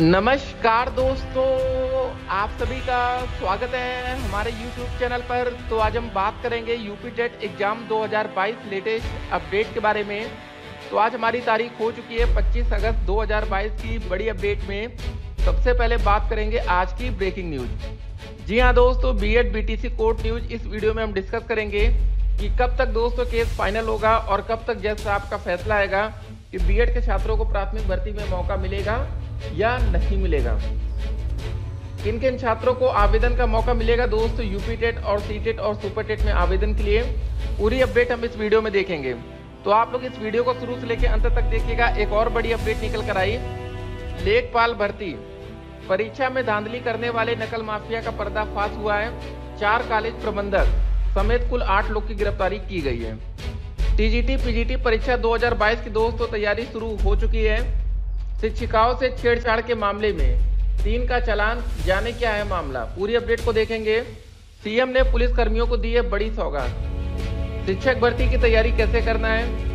नमस्कार दोस्तों, आप सभी का स्वागत है हमारे YouTube चैनल पर। तो आज हम बात करेंगे UP TET exam 2022 latest update के बारे में। तो आज हमारी तारीख हो चुकी है 25 अगस्त 2022 की बड़ी अपडेट में। सबसे पहले बात करेंगे आज की ब्रेकिंग न्यूज़ जी हाँ दोस्तों B Ed B court news इस वीडियो में हम डिस्कस करेंगे कि कब तक दोस्तों केस फाइनल होगा और कब तक जज साहब का फैसला आएगा कि बी के छात्रों को प्राथमिक भर्ती में मौका मिलेगा। या नहीं मिलेगा। किन किन छात्रों को आवेदन का मौका मिलेगा। दोस्तों, यूपी टेट और सी टेट और सुपर टेट में आवेदन के लिए पूरी अपडेट हम इस वीडियो में देखेंगे। तो आप लोग इस वीडियो को शुरू से लेकर अंत तक देखिएगा। एक और बड़ी अपडेट निकल कर आई। लेखपाल भर्ती। परीक्षा में धांधली करने वाले नकल माफिया का पर्दाफाश हुआ है। चार कॉलेज प्रबंधक समेत कुल आठ लोग की गिरफ्तारी की गई है। टीजीटी, पीजीटी परीक्षा 2022 की दोस्तों तैयारी शुरू हो चुकी है। शिक्षिकाओं से छेड़छाड़ के मामले में तीन का चलान जाने क्या है मामला? पूरी अपडेट को देखेंगे। सीएम ने पुलिस कर्मियों को दी है बड़ी सौगात। शिक्षक भर्ती की तैयारी कैसे करना है?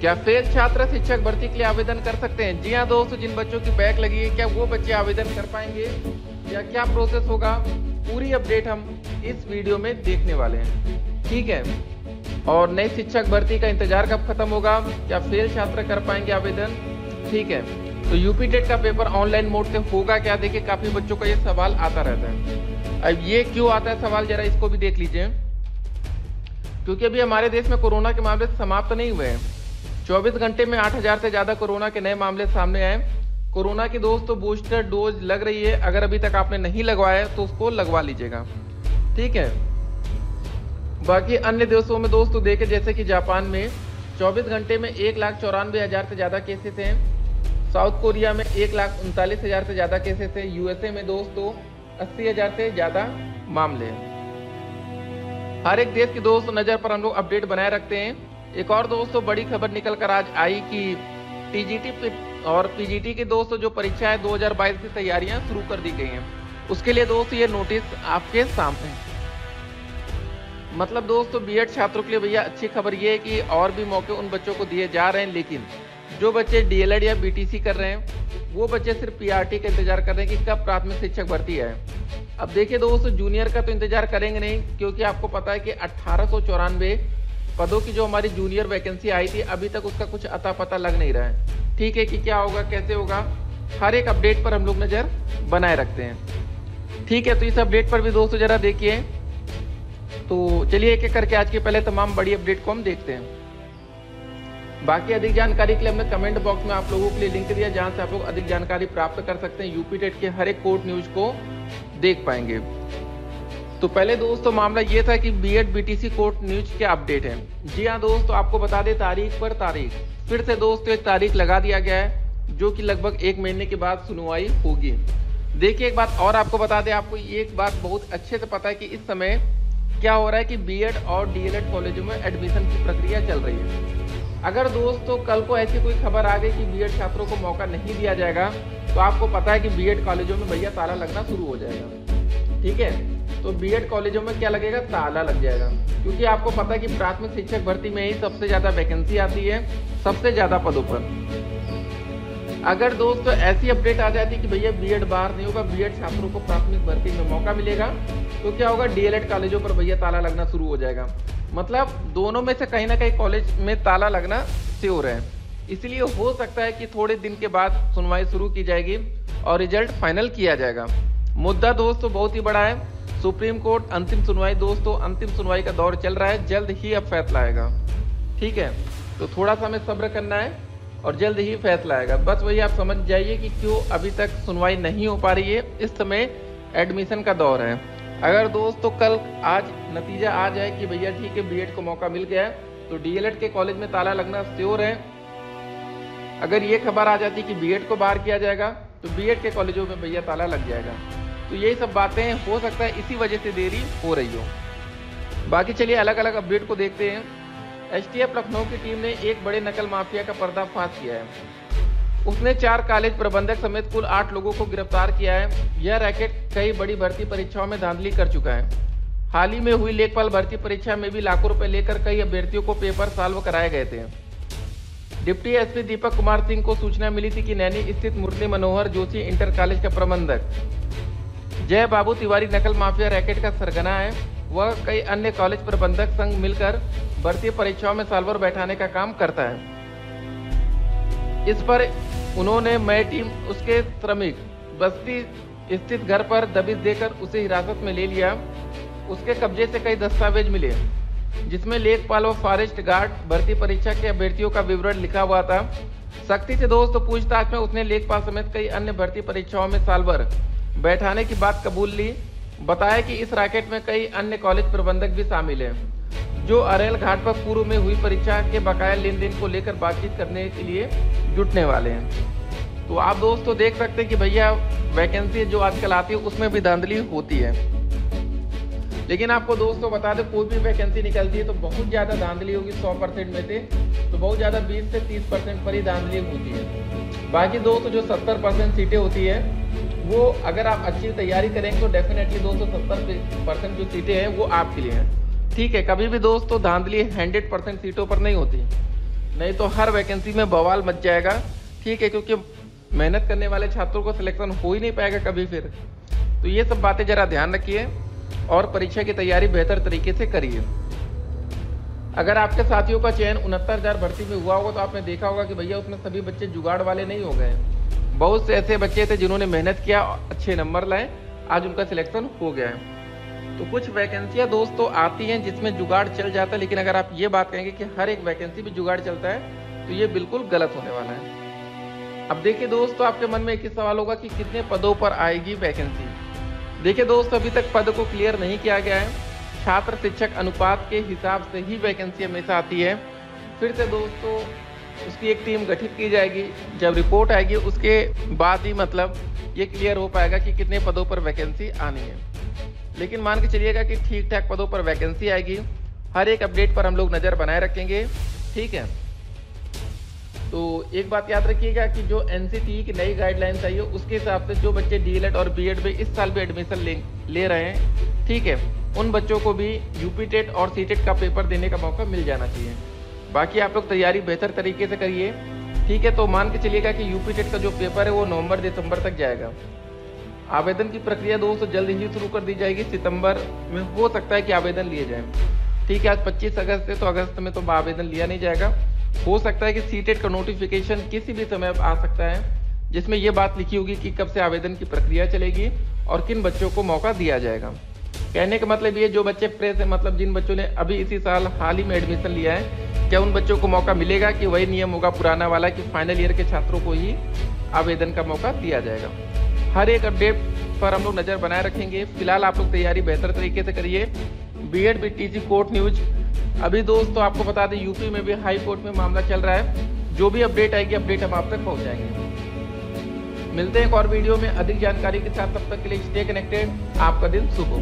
क्या फेल छात्र शिक्षक भर्ती के लिए आवेदन कर सकते हैं? जी हाँ दोस्तों, जिन बच्चों की बैक लगी है, क्या वो बच्चे आवेदन कर पाएँगे? या क्या प्रोसेस होगा? पूरी अपडेट हम इस वीडियो में देखने वाले हैं। ठीक है? और नई शिक्षक भर्ती का इंतज़ार कब खत्म होगा? क्या फेल छात्र कर पाएँगे आवेदन? ठीक है। तो यूपी टेट का पेपर ऑनलाइन मोड से होगा क्या? देखिए, काफ़ी बच्चों का ये सवाल आता रहता है। अब ये क्यों आता है सवाल, जरा इसको भी देख लीजिए। क्योंकि अभी हमारे देश में कोरोना के मामले समाप्त नहीं हुए हैं। चौबीस घंटे में आठ हज़ार से ज़्यादा कोरोना के नए मामले सामने आए कोरोना की दोस्तों बूस्टर डोज लग रही है। अगर अभी तक आपने नहीं लगवाया तो उसको लगवा लीजिएगा। ठीक है। बाकी अन्य देशों में दोस्तों देखे, जैसे कि जापान में 24 घंटे में एक लाख चौरानवे हज़ार से ज़्यादा केसेस हैं। साउथ कोरिया में एक लाख उनतालीस हज़ार से ज़्यादा केसेस है। यूएसए में दोस्तों अस्सी हज़ार से ज़्यादा मामले हर एक देश की दोस्तों नज़र पर हम लोग अपडेट बनाए रखते हैं। एक और दोस्तों बड़ी खबर निकल कर आज आई कि टीजीटी और पीजीटी की दोस्तों, जो परीक्षा है 2022 की तैयारियाँ शुरू कर दी गई हैं। उसके लिए दोस्तों, ये नोटिस आपके सामने मतलब दोस्तों बीएड छात्रों के लिए भैया अच्छी खबर ये है कि और भी मौके उन बच्चों को दिए जा रहे हैं, लेकिन जो बच्चे डीएलएड या बीटीसी कर रहे हैं, वो बच्चे सिर्फ़ पीआरटी का इंतज़ार कर रहे हैं कि कब प्राथमिक शिक्षक भर्ती है। अब देखिए दोस्तों जूनियर का तो इंतज़ार करेंगे नहीं, क्योंकि आपको पता है कि अट्ठारह पदों की जो हमारी जूनियर वैकेंसी आई थी, अभी तक उसका कुछ अता पता लग नहीं रहा है। ठीक है कि क्या होगा, कैसे होगा, हर एक अपडेट पर हम लोग नज़र बनाए रखते हैं। ठीक है तो इस अपडेट पर भी दोस्तों जरा देखिए। तो चलिए एक एक करके आज के पहले तमाम बड़ी अपडेट को हम देखते हैं। बाकी अधिक जानकारी के लिए हमने कमेंट बॉक्स में आप लोगों के लिए लिंक दिया जहाँ से आप लोग अधिक जानकारी प्राप्त कर सकते हैं। यूपी टेट के हर एक कोर्ट न्यूज़ को देख पाएँगे। तो पहले दोस्तों, मामला ये था कि बी एड कोर्ट न्यूज़ के अपडेट है। जी हाँ दोस्तों, आपको बता दें, तारीख पर तारीख। फिर से दोस्तों, एक तारीख लगा दिया गया है, जो कि लगभग एक महीने के बाद सुनवाई होगी। देखिए, एक बात और आपको बता दें, आपको एक बात बहुत अच्छे से पता है कि इस समय क्या हो रहा है कि बीएड और डीएलएड कॉलेजों में एडमिशन की प्रक्रिया चल रही है। अगर दोस्तों कल को ऐसी कोई खबर आ गई कि बीएड छात्रों को मौका नहीं दिया जाएगा तो आपको पता है कि बीएड कॉलेजों में भैया ताला लगना शुरू हो जाएगा। ठीक है? तो बीएड कॉलेजों में क्या लगेगा? ताला लग जाएगा। क्योंकि आपको पता है कि प्राथमिक शिक्षक भर्ती में ही सबसे ज़्यादा वैकेंसी आती है, सबसे ज़्यादा पदों पर। अगर दोस्तों ऐसी अपडेट आ जाती कि भैया बीएड बाहर नहीं होगा बीएड छात्रों को प्राथमिक भर्ती में मौका मिलेगा तो क्या होगा? डीएलएड कॉलेजों पर भैया ताला लगना शुरू हो जाएगा। मतलब दोनों में से कहीं ना कहीं कॉलेज में ताला लगना श्योर है इसलिए हो सकता है कि थोड़े दिन के बाद सुनवाई शुरू की जाएगी और रिज़ल्ट फाइनल किया जाएगा। मुद्दा दोस्तों बहुत ही बड़ा है। सुप्रीम कोर्ट अंतिम सुनवाई, दोस्तों, अंतिम सुनवाई का दौर चल रहा है। जल्द ही अब फैसला आएगा। ठीक है? तो थोड़ा सा हमें सब्र करना है और जल्द ही फैसला आएगा। बस वही आप समझ जाइए कि क्यों अभी तक सुनवाई नहीं हो पा रही है। इस समय एडमिशन का दौर है। अगर दोस्तों कल आज नतीजा आ जाए कि भैया ठीक है बीएड को मौका मिल गया है तो डीएलएड के कॉलेज में ताला लगना श्योर है। अगर ये खबर आ जाती कि बीएड को बाहर किया जाएगा तो बीएड के कॉलेजों में भैया ताला लग जाएगा। तो यही सब बातें हो सकता है, इसी वजह से देरी हो रही हो। बाकी चलिए अलग अलग अपडेट को देखते हैं। एसटीएफ लखनऊ की टीम ने एक बड़े नकल माफिया का पर्दाफाश किया है। उसने चार कॉलेज प्रबंधक समेत कुल आठ लोगों को गिरफ़्तार किया है। यह रैकेट कई बड़ी भर्ती परीक्षाओं में धांधली कर चुका है। हाल ही में हुई लेखपाल भर्ती परीक्षा में भी लाखों रुपए लेकर कई अभ्यर्थियों को पेपर सॉल्व कराए गए थे। डिप्टी एसपी दीपक कुमार सिंह को सूचना मिली थी कि नैनी स्थित मुरली मनोहर जोशी इंटर कॉलेज का प्रबंधक। जय बाबू तिवारी नकल माफिया रैकेट का सरगना है। वह कई अन्य कॉलेज प्रबंधक संघ मिलकर भर्ती परीक्षाओं में सालभर बैठाने का काम करता है। इस पर उन्होंने मैं टीम उसके श्रमिक बस्ती स्थित घर पर दबिश देकर उसे हिरासत में ले लिया। उसके कब्जे से कई दस्तावेज़ मिले, जिसमें लेखपाल व फॉरेस्ट गार्ड भर्ती परीक्षा के अभ्यर्थियों का विवरण लिखा हुआ था। सख्ती से दोस्त पूछताछ में उसने लेखपाल समेत कई अन्य भर्ती परीक्षाओं में साल भर बैठाने की बात कबूल ली। बताया कि इस रैकेट में कई अन्य कॉलेज प्रबंधक भी शामिल हैं, जो अरेल घाट पर पूर्व में हुई परीक्षा के बकाया लेन को लेकर बातचीत करने के लिए जुटने वाले हैं। तो आप दोस्तों देख सकते हैं कि भैया वैकेंसी जो आजकल आती है, उसमें भी धांधली होती है। लेकिन आपको दोस्तों बता दें, कोई भी वैकेंसी निकलती है तो बहुत ज़्यादा धांधली होगी 100 परसेंट में से तो बहुत ज़्यादा 20 से 30 परसेंट पर ही धांधली होती है। बाकी दोस्तों जो 70 परसेंट सीटें होती है, वो अगर आप अच्छी तैयारी करेंगे तो डेफिनेटली दोस्तों सत्तर परसेंट जो सीटें हैं, वो आपके लिए हैं। ठीक है, कभी भी दोस्तों धांधली हंड्रेड सीटों पर नहीं होती। नहीं तो हर वैकेंसी में बवाल मच जाएगा। ठीक है, क्योंकि मेहनत करने वाले छात्रों को सिलेक्शन हो ही नहीं पाएगा कभी फिर। तो ये सब बातें ज़रा ध्यान रखिए और परीक्षा की तैयारी बेहतर तरीके से करिए। अगर आपके साथियों का चयन उनहत्तर हज़ार भर्ती में हुआ होगा तो आपने देखा होगा कि भैया उसमें सभी बच्चे जुगाड़ वाले नहीं हो गए। बहुत से ऐसे बच्चे थे जिन्होंने मेहनत किया, अच्छे नंबर लाए, आज उनका सिलेक्शन हो गया है। तो कुछ वैकेंसियाँ दोस्तों आती हैं जिसमें जुगाड़ चल जाता है, लेकिन अगर आप ये बात कहेंगे कि हर एक वैकेंसी में जुगाड़ चलता है तो ये बिल्कुल गलत होने वाला है। अब देखिए दोस्तों आपके मन में एक ही सवाल होगा कि कितने पदों पर आएगी वैकेंसी देखिए दोस्त, अभी तक पद को क्लियर नहीं किया गया है। छात्र शिक्षक अनुपात के हिसाब से ही वैकेंसी हमेशा आती है। फिर से दोस्तों, उसकी एक टीम गठित की जाएगी। जब रिपोर्ट आएगी, उसके बाद ही मतलब ये क्लियर हो पाएगा कि कितने पदों पर वैकेंसी आनी है। लेकिन मान के चलिएगा कि ठीक ठाक पदों पर वैकेंसी आएगी। हर एक अपडेट पर हम लोग नज़र बनाए रखेंगे। ठीक है? तो एक बात याद रखिएगा कि जो एन की नई गाइडलाइंस आई है उसके हिसाब से जो बच्चे डी और बी में इस साल भी एडमिशन ले, ले रहे हैं ठीक है? उन बच्चों को भी यूपी टेट और सी टेट का पेपर देने का मौका मिल जाना चाहिए। बाकी आप लोग तैयारी बेहतर तरीके से करिए। ठीक है? तो मान के चलिएगा कि यूपी टेट का जो पेपर है वो नवंबर दिसंबर तक जाएगा। आवेदन की प्रक्रिया दोस्तों जल्द ही शुरू कर दी जाएगी। सितंबर में हो सकता है कि आवेदन लिए जाए। ठीक है, आज 25 अगस्त है तो अगस्त में तो आवेदन लिया नहीं जाएगा। हो सकता है कि सीटेट का नोटिफिकेशन किसी भी समय आ सकता है, जिसमें यह बात लिखी होगी कि कब से आवेदन की प्रक्रिया चलेगी और किन बच्चों को मौका दिया जाएगा। कहने का मतलब ये, जो बच्चे प्रेस है मतलब जिन बच्चों ने अभी इसी साल हाल ही में एडमिशन लिया है, क्या उन बच्चों को मौका मिलेगा कि वही नियम होगा पुराना वाला कि फाइनल ईयर के छात्रों को ही आवेदन का मौका दिया जाएगा। हर एक अपडेट पर हम लोग नज़र बनाए रखेंगे। फ़िलहाल आप लोग तैयारी बेहतर तरीके से करिए। B Ed B court news अभी दोस्तों आपको बता दें यूपी में भी हाई कोर्ट में मामला चल रहा है। जो भी अपडेट आएगी अपडेट हम आप तक पहुंचाएँगे मिलते हैं एक और वीडियो में। अधिक जानकारी के साथ, तब तक के लिए स्टे कनेक्टेड आपका दिन शुभ